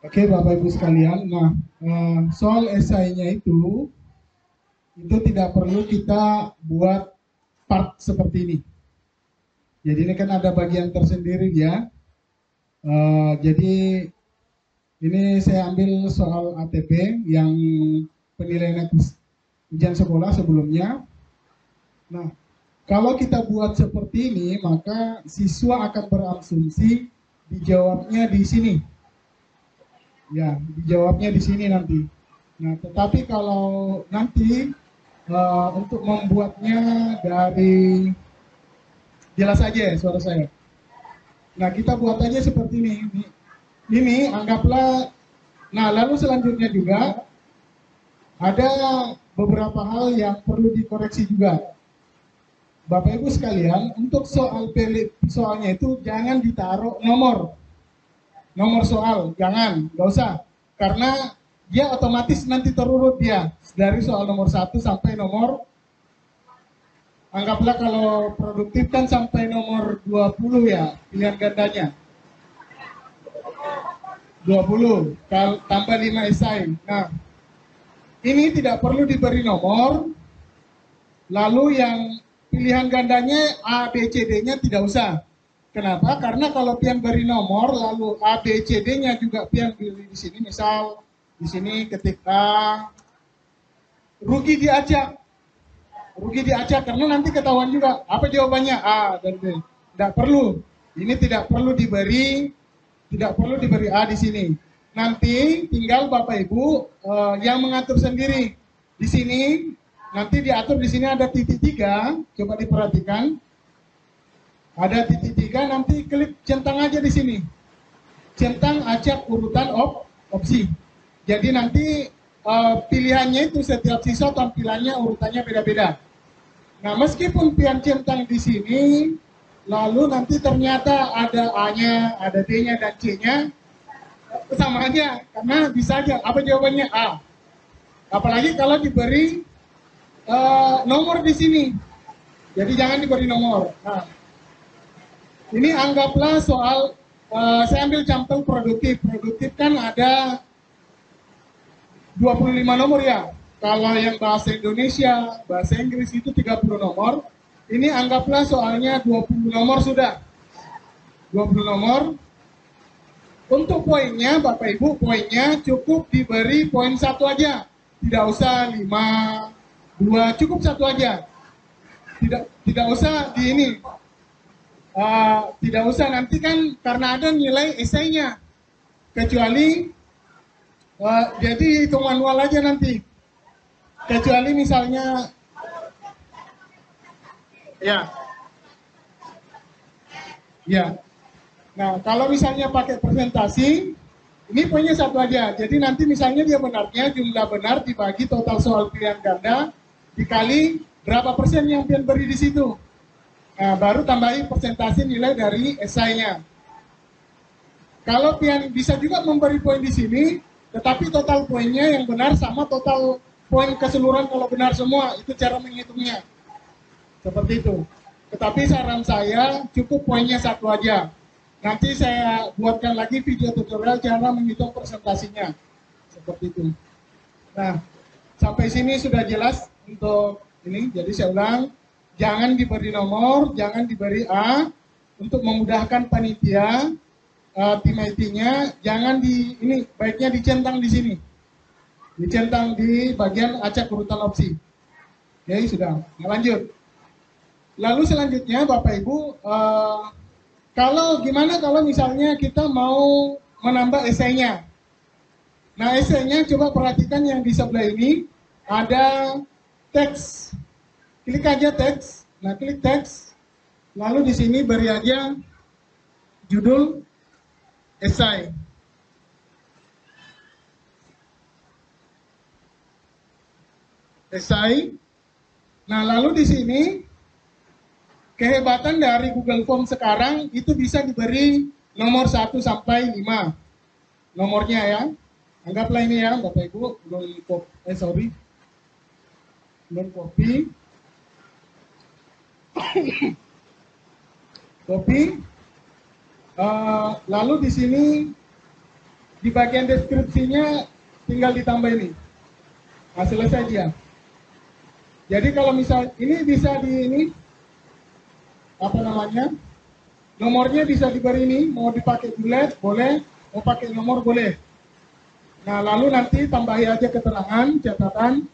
Oke Bapak Ibu sekalian, nah eh, soal esainya itu itu tidak perlu kita buat part seperti ini. Jadi ini kan ada bagian tersendiri ya. Uh, jadi ini saya ambil soal ATP yang penilaian ujian sekolah sebelumnya. Nah, kalau kita buat seperti ini, maka siswa akan berasumsi dijawabnya di sini Ya, dijawabnya di sini nanti. Nah, tetapi kalau nanti uh, untuk membuatnya dari jelas aja ya suara saya. Nah, kita buat aja seperti ini. Ini, ini anggaplah nah lalu selanjutnya juga ada beberapa hal yang perlu dikoreksi juga. Bapak Ibu sekalian, untuk soal pilih soalnya itu jangan ditaruh nomor nomor soal, jangan, nggak usah. Karena dia otomatis nanti terurut dia. Dari soal nomor satu sampai nomor anggaplah kalau produktif kan sampai nomor 20 ya pilihan gandanya. 20 tambah 5 esai. Nah ini tidak perlu diberi nomor lalu yang pilihan gandanya A, B, C, D nya tidak usah Kenapa? Karena kalau pian beri nomor, lalu A, B, C, D-nya juga pian beri di sini. Misal di sini ketika rugi diajak, rugi diajak karena nanti ketahuan juga apa jawabannya A dan B. Tidak perlu. Ini tidak perlu diberi, tidak perlu diberi A di sini. Nanti tinggal Bapak Ibu uh, yang mengatur sendiri. Di sini nanti diatur di sini ada titik tiga. Coba diperhatikan ada titik tiga, nanti klik centang aja di sini. Centang acak urutan op, opsi. Jadi nanti uh, pilihannya itu setiap siswa tampilannya urutannya beda-beda. Nah, meskipun pian centang di sini, lalu nanti ternyata ada A-nya, ada D-nya, dan C-nya, sama aja, karena bisa aja. Apa jawabannya? A. Apalagi kalau diberi uh, nomor di sini. Jadi jangan diberi nomor. Nah, ini anggaplah soal, uh, saya ambil contoh produktif. Produktif kan ada 25 nomor ya. Kalau yang bahasa Indonesia, bahasa Inggris itu 30 nomor. Ini anggaplah soalnya 20 nomor sudah. 20 nomor. Untuk poinnya, Bapak Ibu, poinnya cukup diberi poin satu aja. Tidak usah 5, 2, cukup satu aja. Tidak tidak usah di ini uh, tidak usah nanti kan karena ada nilai esainya. Kecuali uh, jadi hitung manual aja nanti. Kecuali misalnya ya. Ya. Nah kalau misalnya pakai presentasi ini poinnya satu aja. Jadi nanti misalnya dia benarnya jumlah benar dibagi total soal pilihan ganda dikali berapa persen yang pian beri di situ Nah, baru tambahin persentase nilai dari esainya. Kalau pian bisa juga memberi poin di sini, tetapi total poinnya yang benar sama total poin keseluruhan kalau benar semua, itu cara menghitungnya. Seperti itu. Tetapi saran saya cukup poinnya satu aja. Nanti saya buatkan lagi video tutorial cara menghitung presentasinya. Seperti itu. Nah, sampai sini sudah jelas untuk ini. Jadi saya ulang, jangan diberi nomor, jangan diberi A untuk memudahkan panitia uh, tim IT-nya, jangan di ini baiknya dicentang di sini. Dicentang di bagian acak urutan opsi. Oke, sudah. Nah, lanjut. Lalu selanjutnya Bapak Ibu, uh, kalau gimana kalau misalnya kita mau menambah esainya? Nah, esainya coba perhatikan yang di sebelah ini ada teks klik aja teks. Nah, klik teks. Lalu di sini beri aja judul esai. Esai. Nah, lalu di sini kehebatan dari Google Form sekarang itu bisa diberi nomor 1 sampai 5. Nomornya ya. Anggaplah ini ya, Bapak Ibu, belum eh sorry. Belum copy kopi. Uh, lalu di sini Di bagian deskripsinya tinggal ditambah ini. Nah, selesai dia. Jadi kalau misal ini bisa di ini apa namanya? Nomornya bisa diberi ini, mau dipakai bulat boleh, mau pakai nomor boleh. Nah, lalu nanti tambahi aja keterangan, catatan,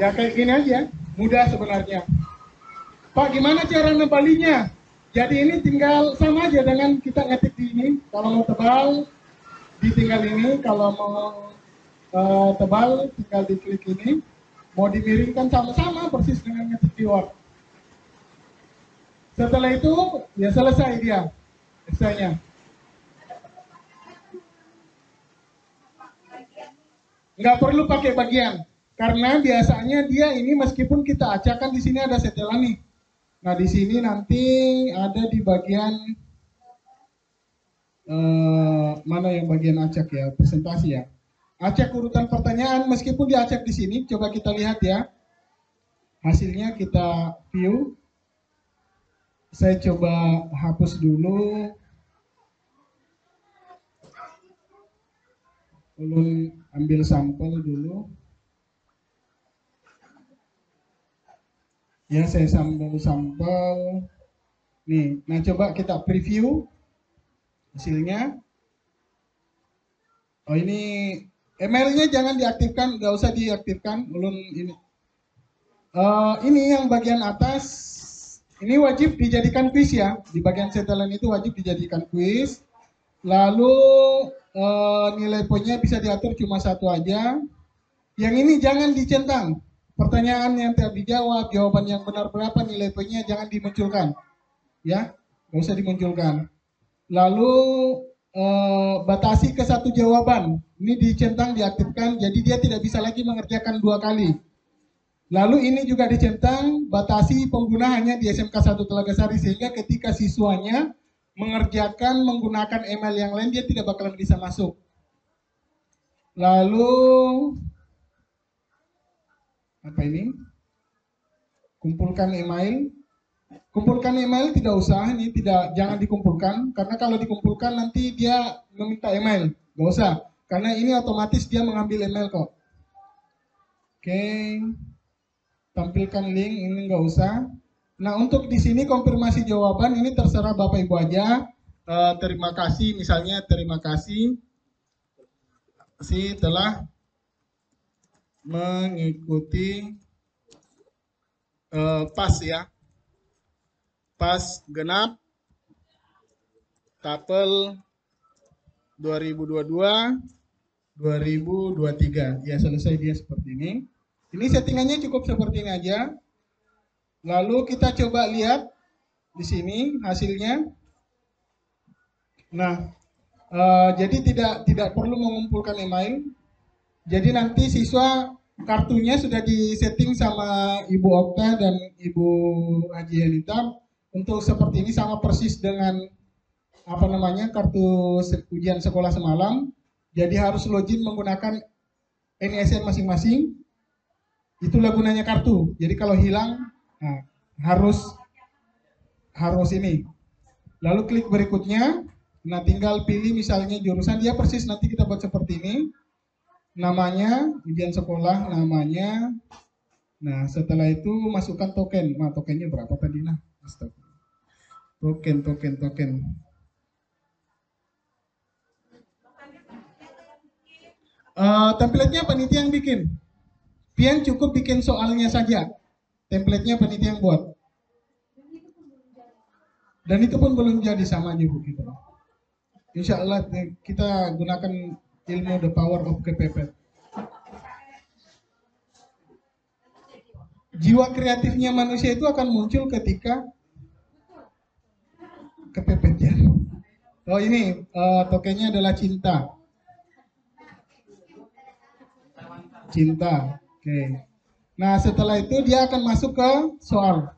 Ya kayak gini aja, mudah sebenarnya. Pak, gimana cara ngebalinya? Jadi ini tinggal sama aja dengan kita ngetik di ini. Kalau mau tebal, ditinggal ini. Kalau mau uh, tebal, tinggal diklik ini. Mau dimiringkan sama-sama persis dengan ngetik di Word. Setelah itu, ya selesai dia. Esainya. Nggak perlu pakai bagian. Karena biasanya dia ini meskipun kita acak di sini ada setelan nih. Nah di sini nanti ada di bagian uh, mana yang bagian acak ya presentasi ya. Acak urutan pertanyaan meskipun diacak di sini coba kita lihat ya. Hasilnya kita view. Saya coba hapus dulu. Belum ambil sampel dulu. Ya saya sampel-sampel nih nah coba kita preview hasilnya. Oh ini emailnya jangan diaktifkan nggak usah diaktifkan belum ini. Uh, ini yang bagian atas. Ini wajib dijadikan quiz ya. Di bagian setelan itu wajib dijadikan quiz lalu uh, nilai poinnya bisa diatur cuma satu aja. Yang ini jangan dicentang Pertanyaan yang tidak dijawab, jawaban yang benar berapa nilai poinnya jangan dimunculkan. Ya, nggak usah dimunculkan. Lalu eh, batasi ke satu jawaban. Ini dicentang, diaktifkan, jadi dia tidak bisa lagi mengerjakan dua kali. Lalu ini juga dicentang, batasi pengguna hanya di SMK 1 Telaga Sari, sehingga ketika siswanya mengerjakan menggunakan email yang lain, dia tidak bakalan bisa masuk. Lalu apa ini? Kumpulkan email. Kumpulkan email tidak usah, ini tidak jangan dikumpulkan karena kalau dikumpulkan nanti dia meminta email, nggak usah. Karena ini otomatis dia mengambil email kok. Oke, tampilkan link ini nggak usah. Nah untuk di sini konfirmasi jawaban ini terserah bapak ibu aja. Uh, terima kasih, misalnya terima kasih si telah mengikuti uh, pas ya. Pas genap tapel 2022 2023 ya selesai dia seperti ini. Ini settingannya cukup seperti ini aja. Lalu kita coba lihat di sini hasilnya. Nah uh, jadi tidak tidak perlu mengumpulkan email jadi nanti siswa kartunya sudah disetting sama Ibu Okta dan Ibu Haji Yanita untuk seperti ini sama persis dengan apa namanya kartu ujian sekolah semalam. Jadi harus login menggunakan NISN masing-masing. Itulah gunanya kartu. Jadi kalau hilang nah, harus harus ini. Lalu klik berikutnya. Nah tinggal pilih misalnya jurusan dia persis nanti kita buat seperti ini namanya, ujian sekolah namanya. Nah, setelah itu masukkan token. Nah, tokennya berapa tadi nah? Token, token, token. Uh, template-nya panitia yang bikin. Pian cukup bikin soalnya saja. Template-nya panitia yang buat. Dan itu pun belum jadi sama juga kita. Insya Allah kita gunakan ilmu the power of kepepet. Jiwa kreatifnya manusia itu akan muncul ketika kepepetnya. Oh ini uh, tokennya adalah cinta. Cinta. Oke. Okay. Nah setelah itu dia akan masuk ke soal.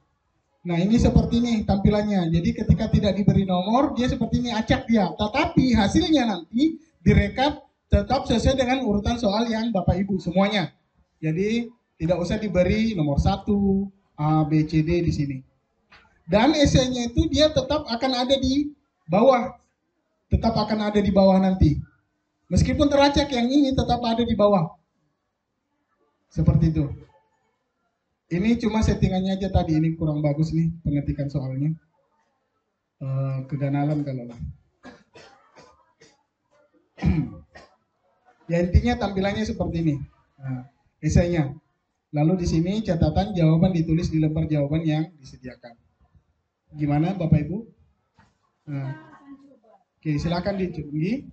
Nah ini seperti ini tampilannya. Jadi ketika tidak diberi nomor, dia seperti ini acak dia. Tetapi hasilnya nanti direkap tetap sesuai dengan urutan soal yang Bapak Ibu semuanya. Jadi tidak usah diberi nomor satu, A, B, C, D di sini. Dan esainya itu dia tetap akan ada di bawah. Tetap akan ada di bawah nanti. Meskipun teracak yang ini tetap ada di bawah. Seperti itu. Ini cuma settingannya aja tadi, ini kurang bagus nih pengetikan soalnya. Uh, keganalan kalau lah. ya intinya tampilannya seperti ini. Nah, esainya. Lalu di sini catatan jawaban ditulis di lembar jawaban yang disediakan. Gimana Bapak Ibu? Nah, oke silakan dicoba.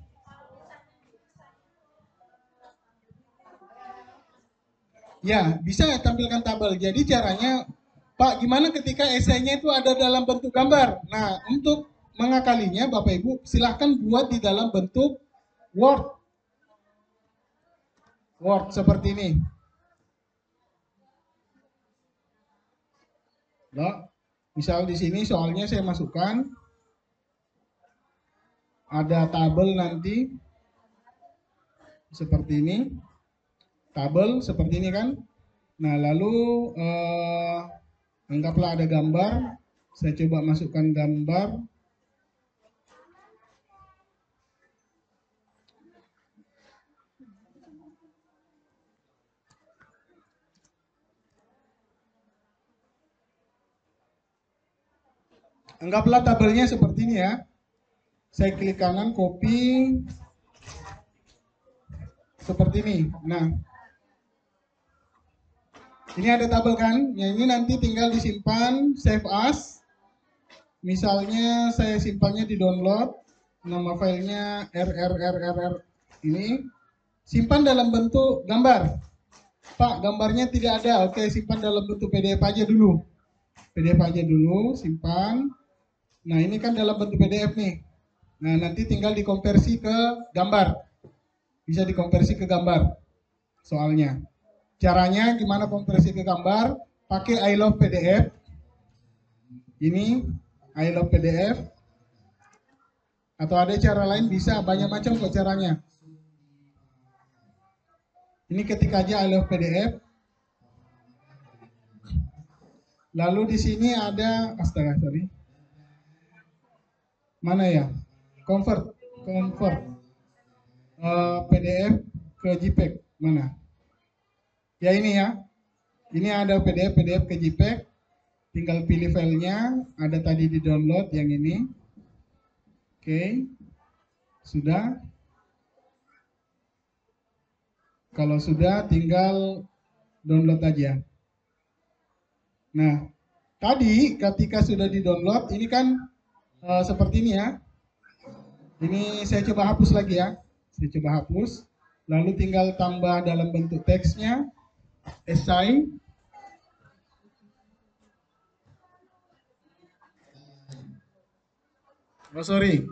Ya, bisa tampilkan tabel. Jadi caranya, Pak, gimana ketika esainya itu ada dalam bentuk gambar? Nah, untuk mengakalinya, Bapak Ibu, silahkan buat di dalam bentuk Word. Word seperti ini. Nah, misal di sini soalnya saya masukkan ada tabel nanti seperti ini tabel seperti ini kan. Nah, lalu eh, anggaplah ada gambar. Saya coba masukkan gambar. Anggaplah tabelnya seperti ini ya. Saya klik kanan, copy. Seperti ini. Nah, ini ada tabel kan? Ya ini nanti tinggal disimpan, save as. Misalnya saya simpannya di download, nama filenya rrrrr ini. Simpan dalam bentuk gambar. Pak, gambarnya tidak ada. Oke, simpan dalam bentuk PDF aja dulu. PDF aja dulu, simpan. Nah, ini kan dalam bentuk PDF nih. Nah, nanti tinggal dikonversi ke gambar. Bisa dikonversi ke gambar soalnya. Caranya gimana konversi ke gambar? Pakai I love PDF. Ini I love PDF. Atau ada cara lain bisa banyak macam kok caranya. Ini ketik aja I love PDF. Lalu di sini ada astaga sorry. Mana ya? Convert, convert uh, eh, PDF ke JPEG mana? Ya ini ya. Ini ada PDF, PDF ke JPEG. Tinggal pilih filenya. Ada tadi di download yang ini. Oke. Sudah. Kalau sudah tinggal download aja. Nah, tadi ketika sudah di-download ini kan uh, seperti ini ya. Ini saya coba hapus lagi ya. Saya coba hapus. Lalu tinggal tambah dalam bentuk teksnya esai Oh sorry.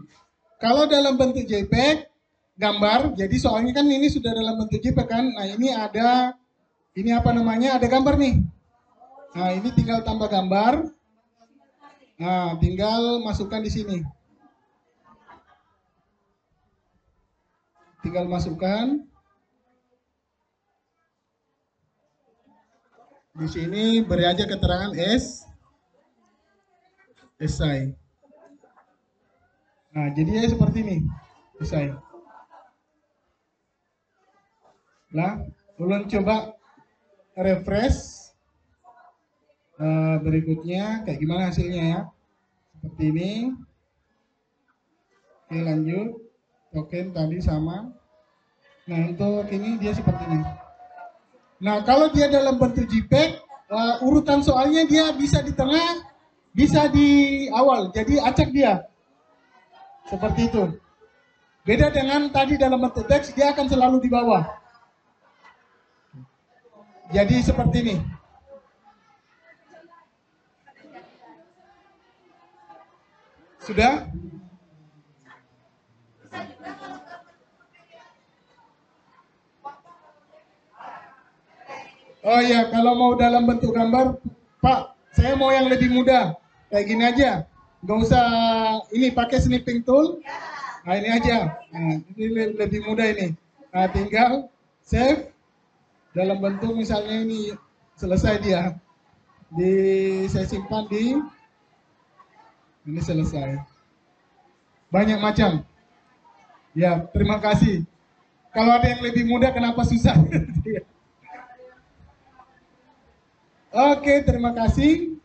Kalau dalam bentuk JPEG gambar, jadi soalnya kan ini sudah dalam bentuk JPEG kan. Nah ini ada, ini apa namanya? Ada gambar nih. Nah ini tinggal tambah gambar. Nah tinggal masukkan di sini. Tinggal masukkan. Di sini beri aja keterangan S esai. Nah, jadi ya seperti ini. Esai. Nah, ulun coba refresh uh, berikutnya kayak gimana hasilnya ya. Seperti ini. Oke, lanjut. Token tadi sama. Nah, untuk ini dia seperti ini. Nah, kalau dia dalam bentuk JPEG, uh, urutan soalnya dia bisa di tengah, bisa di awal. Jadi acak dia. Seperti itu. Beda dengan tadi dalam bentuk teks, dia akan selalu di bawah. Jadi seperti ini. Sudah? Oh iya, kalau mau dalam bentuk gambar, Pak, Saya mau yang lebih mudah. Kayak gini aja. Nggak usah ini pakai snipping tool. Nah ini aja. Nah, ini lebih mudah ini. Nah tinggal save dalam bentuk misalnya ini selesai dia. Di saya simpan di ini selesai. Banyak macam. Ya, terima kasih. Kalau ada yang lebih mudah, kenapa susah? Oke, terima kasih.